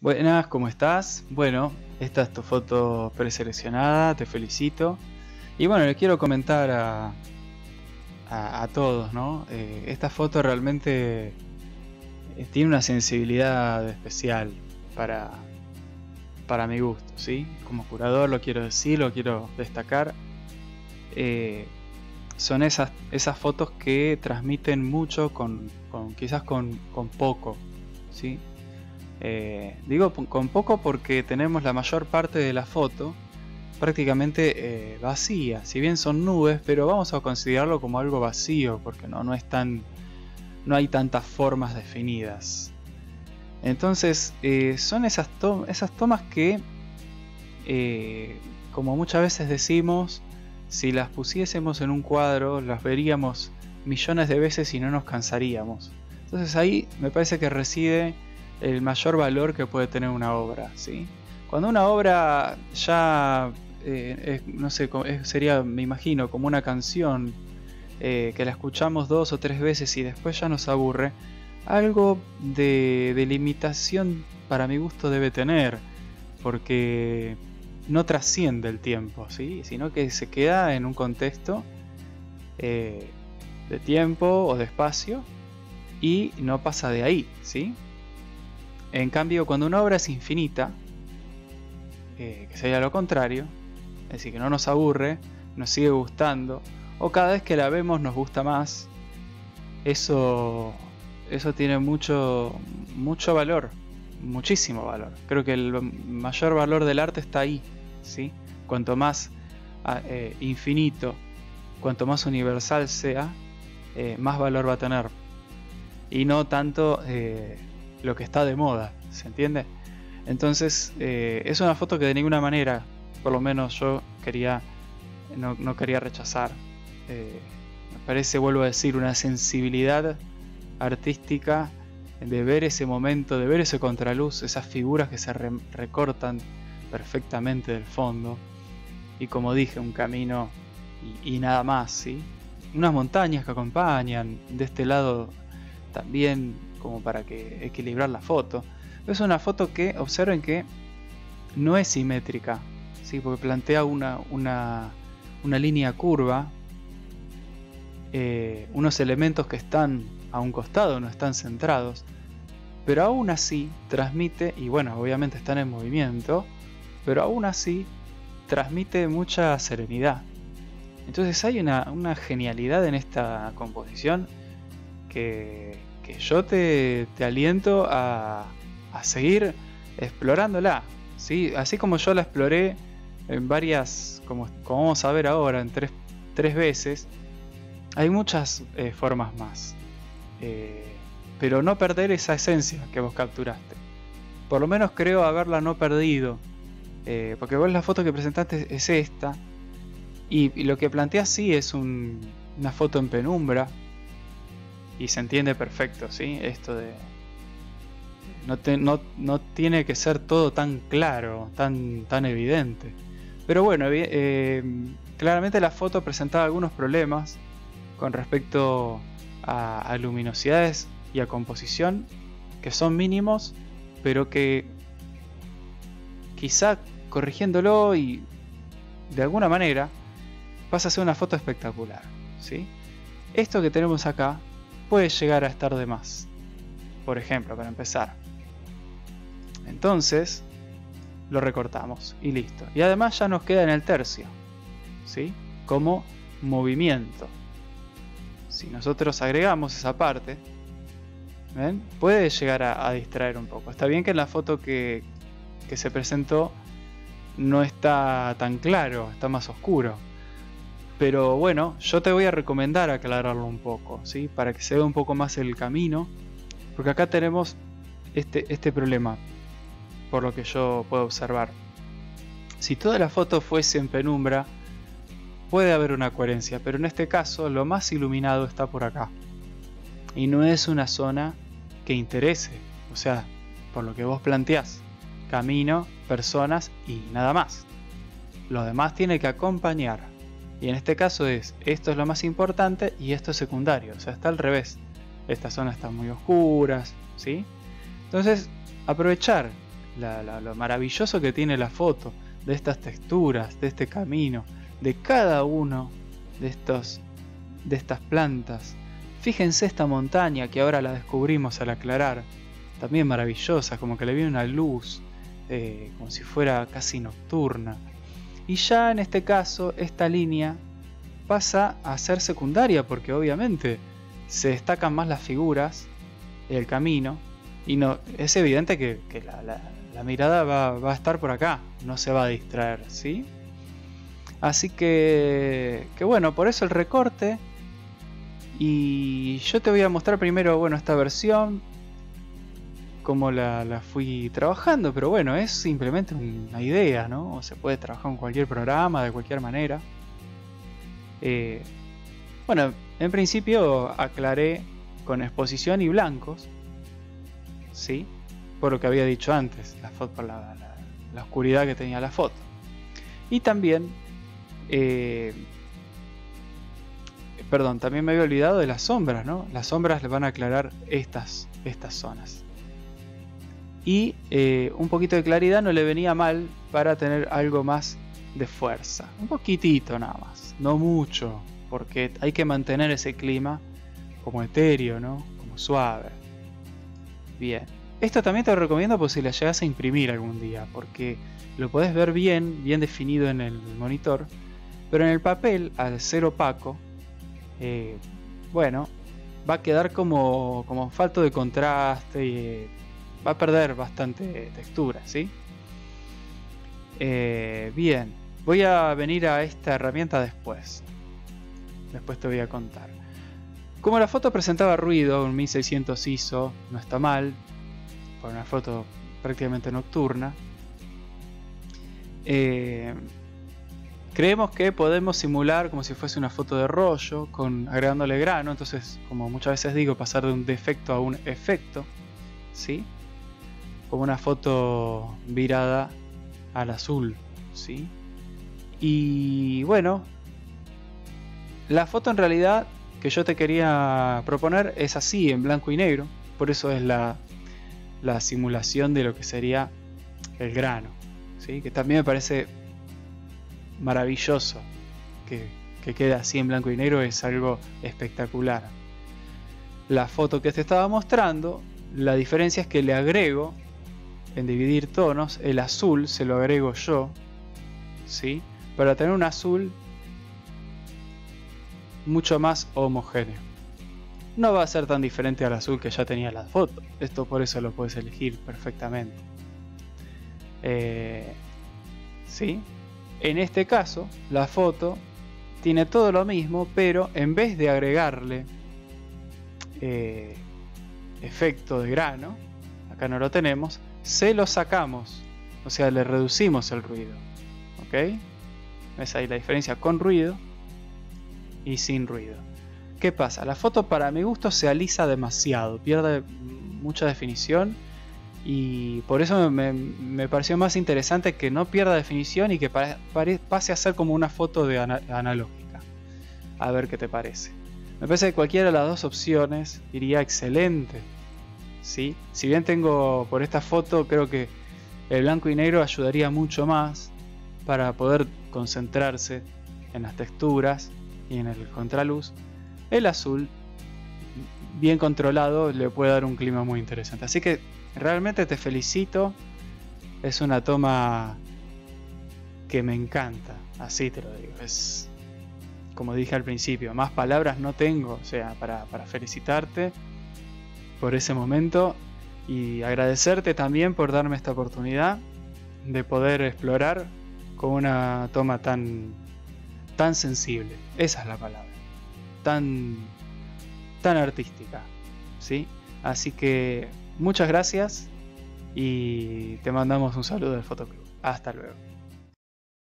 Buenas, ¿cómo estás? Bueno, esta es tu foto preseleccionada, te felicito. Y bueno, le quiero comentar a, a, todos, ¿no? Eh, esta foto realmente eh, tiene una sensibilidad especial para, para mi gusto, ¿sí? Como curador lo quiero decir, lo quiero destacar. Eh, son esas, esas fotos que transmiten mucho con, con quizás con, con poco, ¿sí? Eh, digo con poco porque tenemos la mayor parte de la foto prácticamente eh, vacía. Si bien son nubes, pero vamos a considerarlo como algo vacío porque no, no es tan, no hay tantas formas definidas. Entonces eh, son esas, esas tomas que, como muchas veces decimos, si las pusiésemos en un cuadro, las veríamos millones de veces y no nos cansaríamos. Entonces ahí me parece que reside el mayor valor que puede tener una obra. ¿sí? Cuando una obra ya, eh, no sé, sería, me imagino, como una canción eh, que la escuchamos dos o tres veces y después ya nos aburre, algo de, limitación para mi gusto debe tener, porque no trasciende el tiempo, ¿sí? sino que se queda en un contexto eh, de tiempo o de espacio y no pasa de ahí, ¿sí? En cambio, cuando una obra es infinita, eh, que sería lo contrario, es decir, que no nos aburre, nos sigue gustando, o cada vez que la vemos nos gusta más, eso, eso tiene mucho, mucho valor, muchísimo valor. Creo que el mayor valor del arte está ahí, ¿sí? Cuanto más ah, eh, infinito, cuanto más universal sea, eh, más valor va a tener. Y no tanto lo que está de moda, ¿se entiende? Entonces eh, es una foto que de ninguna manera, por lo menos yo quería, no, quería rechazar. Eh, me parece, vuelvo a decir, una sensibilidad artística de ver ese momento, de ver ese contraluz, esas figuras que se recortan perfectamente del fondo. Y como dije, un camino y, y, nada más, ¿sí? Unas montañas que acompañan, de este lado también como para que equilibrar la foto. Es una foto que observen que no es simétrica, ¿sí? porque plantea una, una, una línea curva, eh, unos elementos que están a un costado, no están centrados, pero aún así transmite, y bueno, obviamente están en movimiento, pero aún así transmite mucha serenidad. Entonces hay una, una genialidad en esta composición que, yo te, aliento a, seguir explorándola. ¿sí? Así como yo la exploré en varias, como, vamos a ver ahora, en tres, veces, hay muchas eh, formas más. Eh, pero no perder esa esencia que vos capturaste. Por lo menos creo haberla no perdido. Eh, porque vos la foto que presentaste es esta. Y, lo que planteas sí es una foto en penumbra y se entiende perfecto, ¿sí? Esto de... No, tiene que ser todo tan claro, tan, tan evidente. Pero bueno, eh, claramente la foto presentaba algunos problemas con respecto a, luminosidades y a composición que son mínimos, pero que quizá corrigiéndolo y de alguna manera pasa a ser una foto espectacular. ¿sí? Esto que tenemos acá puede llegar a estar de más. Por ejemplo, para empezar. Entonces, lo recortamos y listo. Y además ya nos queda en el tercio, ¿sí? Como movimiento. Si nosotros agregamos esa parte, ¿ven? puede llegar a, distraer un poco. Está bien que en la foto que, que se presentó no está tan claro, está más oscuro. Pero bueno, yo te voy a recomendar aclararlo un poco, ¿sí? Para que se vea un poco más el camino. Porque acá tenemos este, este problema, por lo que yo puedo observar. Si toda la foto fuese en penumbra, puede haber una coherencia, pero en este caso lo más iluminado está por acá. Y no es una zona que interese, o sea, por lo que vos planteás, camino, personas y nada más. Lo demás tiene que acompañar. Y en este caso es, esto es lo más importante y esto es secundario, o sea, está al revés. Estas zonas están muy oscuras, ¿sí? Entonces, aprovechar lo maravilloso que tiene la foto, de estas texturas, de este camino, de cada uno de estos de estas plantas. Fíjense esta montaña que ahora la descubrimos al aclarar, también maravillosa, como que le viene una luz, eh, como si fuera casi nocturna. Y ya en este caso, esta línea pasa a ser secundaria porque obviamente se destacan más las figuras, el camino, y no, es evidente que, la, mirada va, a estar por acá, no se va a distraer, ¿sí? Así que, que bueno, por eso el recorte. Y yo te voy a mostrar primero, bueno, esta versión, cómo la, fui trabajando, pero bueno, es simplemente una idea, ¿no? Se puede trabajar con cualquier programa, de cualquier manera. Eh, bueno, en principio aclaré con exposición y blancos, ¿sí? Por lo que había dicho antes, la, foto, por la, oscuridad que tenía la foto. Y también, eh, perdón, también me había olvidado de las sombras, ¿no? Las sombras le van a aclarar estas, estas zonas. Y eh, un poquito de claridad no le venía mal para tener algo más de fuerza. Un poquitito nada más, no mucho, porque hay que mantener ese clima como etéreo, ¿no? Como suave. Bien. Esto también te lo recomiendo por si la llegas a imprimir algún día, porque lo podés ver bien, bien definido en el monitor, pero en el papel, al ser opaco, eh, bueno, va a quedar como, como falto de contraste eh, va a perder bastante textura, ¿sí? Eh, bien, voy a venir a esta herramienta después. Después te voy a contar. Como la foto presentaba ruido, un 1600 ISO no está mal, para una foto prácticamente nocturna. Eh, creemos que podemos simular como si fuese una foto de rollo, con agregándole grano, entonces, como muchas veces digo, pasar de un defecto a un efecto, ¿sí? Como una foto virada al azul, ¿sí? Y bueno, la foto en realidad que yo te quería proponer es así, en blanco y negro. Por eso es la, simulación de lo que sería el grano. ¿sí? Que también me parece maravilloso que, que quede así en blanco y negro. Es algo espectacular. La foto que te estaba mostrando, la diferencia es que le agrego en dividir tonos, el azul se lo agrego yo. ¿sí? Para tener un azul mucho más homogéneo. No va a ser tan diferente al azul que ya tenía la foto, esto por eso lo puedes elegir perfectamente. Eh, ¿Sí? En este caso, la foto tiene todo lo mismo, pero en vez de agregarle eh, efecto de grano, acá no lo tenemos, se lo sacamos, o sea, le reducimos el ruido. ¿Ok? ¿Ves ahí la diferencia con ruido? y sin ruido. ¿Qué pasa? La foto para mi gusto se alisa demasiado, pierde mucha definición y por eso me, pareció más interesante que no pierda definición y que pase a ser como una foto de analógica. A ver qué te parece. Me parece que cualquiera de las dos opciones iría excelente. ¿Sí? Si bien tengo por esta foto, creo que el blanco y negro ayudaría mucho más para poder concentrarse en las texturas y en el contraluz, el azul, bien controlado, le puede dar un clima muy interesante. Así que realmente te felicito. Es una toma que me encanta. Así te lo digo. Es como dije al principio, más palabras no tengo, o sea, para, para felicitarte por ese momento y agradecerte también por darme esta oportunidad de poder explorar con una toma tan tan sensible, esa es la palabra, tan, tan artística, ¿sí? Así que muchas gracias y te mandamos un saludo del Fotoclub. Hasta luego.